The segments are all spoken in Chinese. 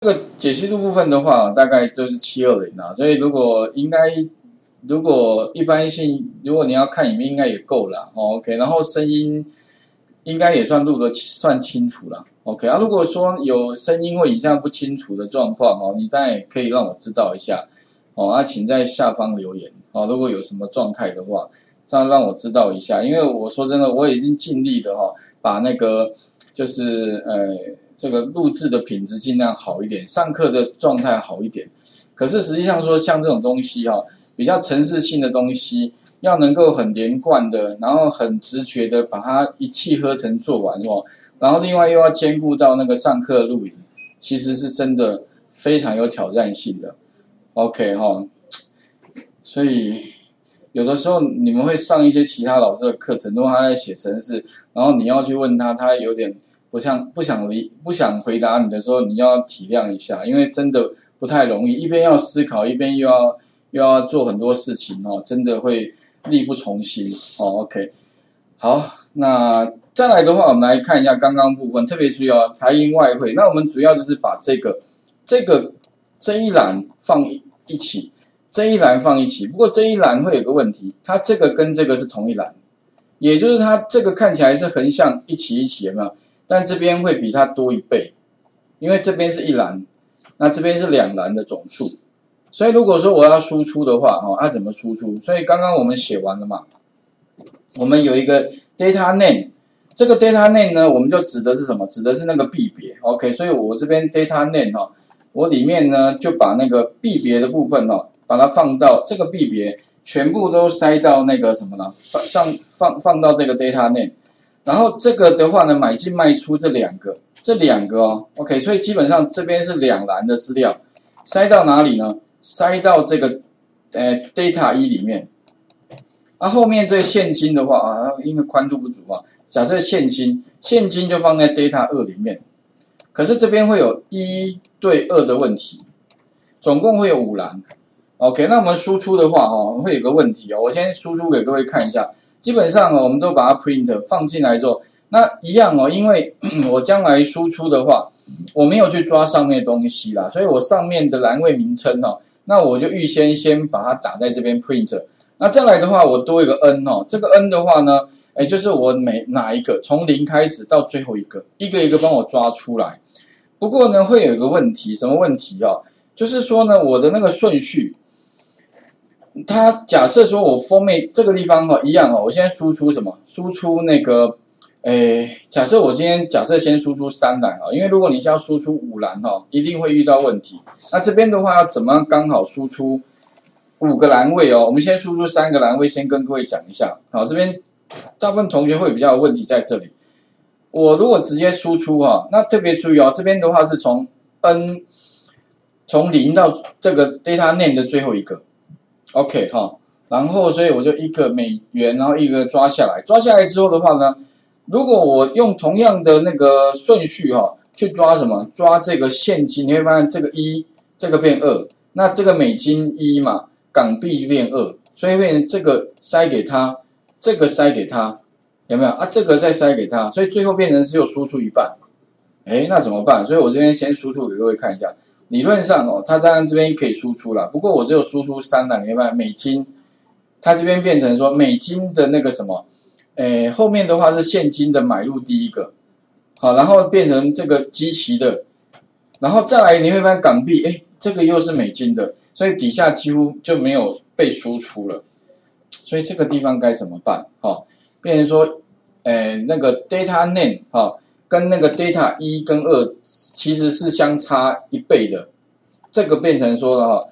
这个解析度部分的话，大概就是七二零啊，所以如果应该，如果一般性，如果你要看影片，应该也够了哦。OK，然后声音应该也算录的算清楚了。OK，啊，如果说有声音或影像不清楚的状况哦，你当然也可以让我知道一下哦。啊，请在下方留言哦。如果有什么状态的话，这样让我知道一下，因为我说真的，我已经尽力的哈，把那个就是呃。这个录制的品质尽量好一点，上课的状态好一点。可是实际上说，像这种东西哈，比较程式性的东西，要能够很连贯的，然后很直觉的把它一气呵成做完哦。然后另外又要兼顾到那个上课录影，其实是真的非常有挑战性的。OK 哈，所以有的时候你们会上一些其他老师的课程，如果他在写程式，然后你要去问他，他有点。不像不想理不想回答你的时候，你要体谅一下，因为真的不太容易，一边要思考，一边又要又要做很多事情哦，真的会力不从心哦。OK，好，那再来的话，我们来看一下刚刚部分，特别注意哦，台银外汇。那我们主要就是把这个这个这一栏放一起，这一栏放一起。不过这一栏会有个问题，它这个跟这个是同一栏，也就是它这个看起来是横向一起一起，有没有？但这边会比它多一倍，因为这边是一栏，那这边是两栏的总数，所以如果说我要输出的话，哈，它怎么输出？所以刚刚我们写完了嘛，我们有一个 data name，这个 data name 呢，我们就指的是什么？指的是那个币别，OK？所以我这边 data name 哈，我里面呢就把那个币别的部分哈，把它放到这个币别，全部都塞到那个什么呢？放上放放到这个 data name。然后这个的话呢，买进卖出这两个，这两个哦，OK，所以基本上这边是两栏的资料，塞到哪里呢？塞到这个，呃，data 一里面。那后面这现金的话啊，因为宽度不足啊，假设现金，现金就放在 data 二里面。可是这边会有一对二的问题，总共会有五栏，OK，那我们输出的话哈，会有个问题哦，我先输出给各位看一下。基本上哦，我们都把它 print 放进来之后，那一样哦，因为 我将来输出的话，我没有去抓上面东西啦，所以我上面的栏位名称哦，那我就预先先把它打在这边 print。那再来的话，我多一个 n 哦，这个 n 的话呢，哎，就是我每哪一个从零开始到最后一个，一个一个帮我抓出来。不过呢，会有一个问题，什么问题哦？就是说呢，我的那个顺序。它假设说我封面这个地方哈一样哈，我先输出什么？输出那个，诶，假设我今天假设先输出三栏啊，因为如果你是要输出五栏哈，一定会遇到问题。那这边的话要怎么样刚好输出五个栏位哦？我们先输出三个栏位，先跟各位讲一下。好，这边大部分同学会比较有问题在这里。我如果直接输出哈，那特别注意哦，这边的话是从 n 从零到这个 data name 的最后一个。OK 哈，然后所以我就一个美元，然后一个抓下来，抓下来之后的话呢，如果我用同样的那个顺序哈，去抓什么？抓这个现金，你会发现这个一，这个变二，那这个美金一嘛，港币变二，所以变成这个塞给他，这个塞给他，有没有啊？这个再塞给他，所以最后变成是又输出一半，哎，那怎么办？所以我这边先输出给各位看一下。理论上哦，它当然这边可以输出了，不过我只有输出三档，明白？美金，它这边变成说美金的那个什么，诶，后面的话是现金的买入第一个，好，然后变成这个机器的，然后再来你会发现港币，哎，这个又是美金的，所以底下几乎就没有被输出了，所以这个地方该怎么办？哈，变成说，诶，那个 data name 哈。跟那个 data 一跟二其实是相差一倍的，这个变成说了哈，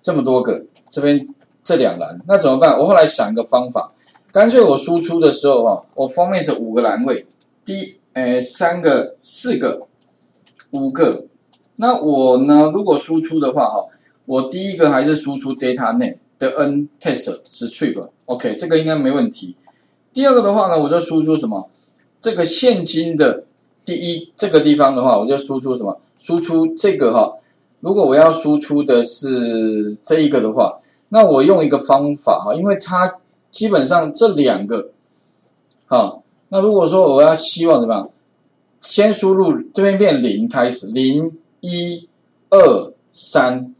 这么多个这边这两栏，那怎么办？我后来想一个方法，干脆我输出的时候哈，我封面是五个栏位，第诶三个四个五个，那我呢如果输出的话哈，我第一个还是输出 data name 的 n test strip，OK 这个应该没问题。第二个的话呢，我就输出什么？这个现金的。第一，这个地方的话，我就输出什么？输出这个哈。如果我要输出的是这一个的话，那我用一个方法哈，因为它基本上这两个，好。那如果说我要希望怎么样？先输入这边变零开始，零一二三，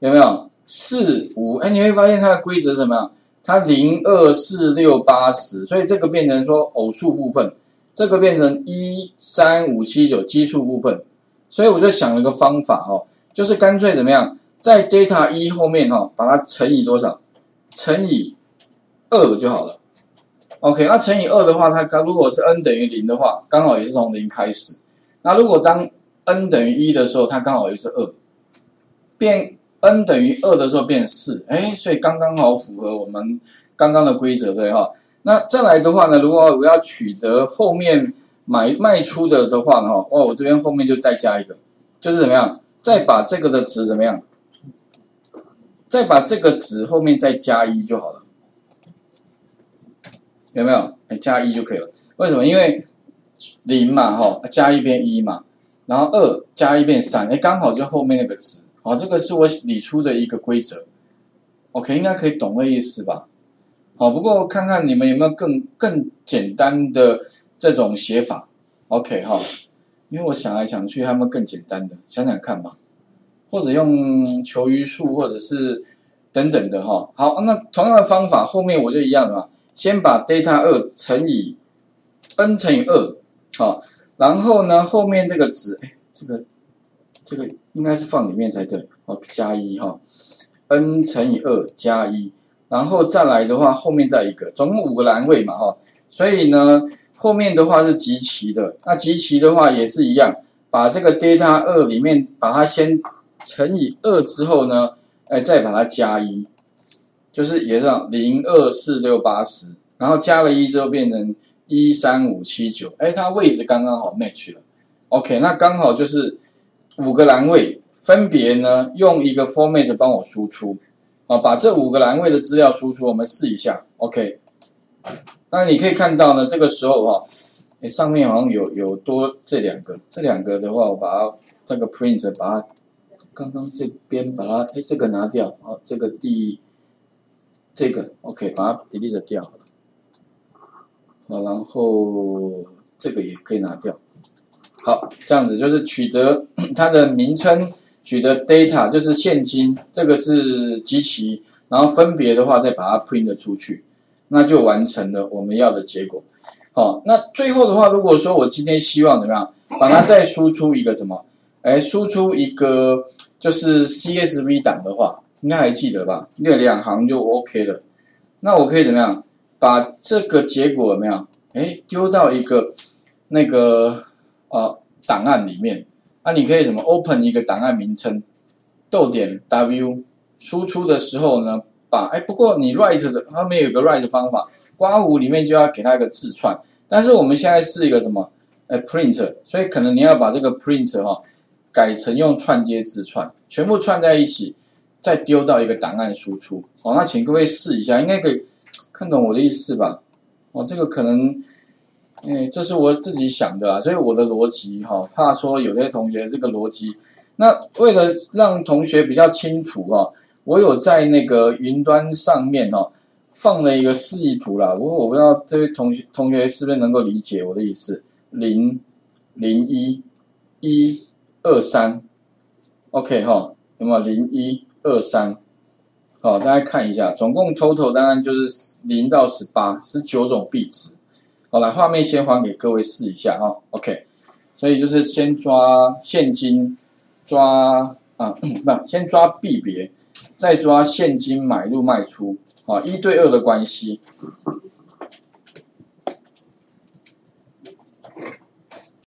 有没有？四五，哎，你会发现它的规则什么样？它零二四六八十，所以这个变成说偶数部分，这个变成一三五七九奇数部分，所以我就想了个方法哦，就是干脆怎么样，在 data 一后面哈，把它乘以多少？乘以二就好了。OK，那乘以二的话，它刚如果是 n 等于零的话，刚好也是从零开始。那如果当 n 等于一的时候，它刚好也是二，变。n 等于二的时候变四，哎，所以刚刚好符合我们刚刚的规则，对哈。那再来的话呢，如果我要取得后面买卖出的的话呢，哦，我这边后面就再加一个，就是怎么样，再把这个的值怎么样，再把这个值后面再加一就好了，有没有？哎，加一就可以了。为什么？因为零嘛，哈，加一变一嘛，然后二加一变三，哎，刚好就后面那个值。好，这个是我理出的一个规则，OK，应该可以懂的意思吧？好，不过看看你们有没有更更简单的这种写法，OK 哈，因为我想来想去，还有没有更简单的？想想看吧，或者用求余数，或者是等等的哈。好，那同样的方法后面我就一样的嘛，先把 data 二乘以 n 乘以二，好，然后呢后面这个值，哎，这个。这个应该是放里面才对哦，加一哈，n 乘以二加一，然后再来的话，后面再一个，总共五个栏位嘛哈，所以呢，后面的话是集齐的，那集齐的话也是一样，把这个 data 二里面把它先乘以二之后呢，哎，再把它加一，就是也是零二四六八十，然后加了一之后变成一三五七九，哎，它位置刚刚好 match 了，OK，那刚好就是。五个栏位分别呢，用一个 format 帮我输出，啊，把这五个栏位的资料输出，我们试一下，OK。那你可以看到呢，这个时候哈，哎，上面好像有有多这两个，这两个的话，我把它这个 print 把它，刚刚这边把它，哎，这个拿掉，好，这个第这个 OK，把它 delete 掉，好，然后这个也可以拿掉。好，这样子就是取得 它的名称，取得 data 就是现金，这个是集齐，然后分别的话再把它 print 出去，那就完成了我们要的结果。好，那最后的话，如果说我今天希望怎么样，把它再输出一个什么，哎，输出一个就是 CSV 档的话，应该还记得吧？那两行就 OK 了。那我可以怎么样，把这个结果怎么样，哎，丢到一个那个。呃，档案里面，那你可以怎么 open 一个档案名称，逗点 w 输出的时候呢，把哎，不过你 write 的它没有个 write 方法，刮胡里面就要给它一个字串，但是我们现在是一个什么，哎 print，所以可能你要把这个 print 哈改成用串接字串，全部串在一起，再丢到一个档案输出。哦，那请各位试一下，应该可以看懂我的意思吧？哦，这个可能。哎，这是我自己想的啊，所以我的逻辑哈，怕说有些同学这个逻辑，那为了让同学比较清楚哦，我有在那个云端上面哈放了一个示意图啦。不过我不知道这位同学同学是不是能够理解我的意思？零零一一二三，OK 哈，有没有零一二三？好，大家看一下，总共 total 当然就是零到十八，十九种币值。好，了画面先还给各位试一下哈，OK，所以就是先抓现金，抓啊那，先抓币别，再抓现金买入卖出，啊一对二的关系，